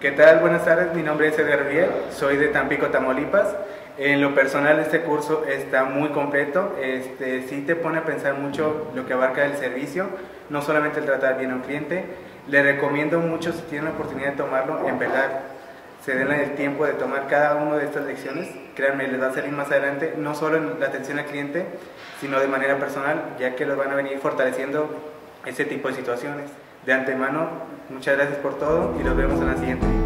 ¿Qué tal? Buenas tardes, mi nombre es Edgar Riel, soy de Tampico, Tamaulipas. En lo personal este curso está muy completo, este, sí te pone a pensar mucho lo que abarca el servicio, no solamente el tratar bien a un cliente. Le recomiendo mucho si tienen la oportunidad de tomarlo, en verdad se den el tiempo de tomar cada una de estas lecciones, créanme, les va a salir más adelante, no solo en la atención al cliente, sino de manera personal, ya que los van a venir fortaleciendo ese tipo de situaciones. De antemano, muchas gracias por todo y los vemos en la siguiente.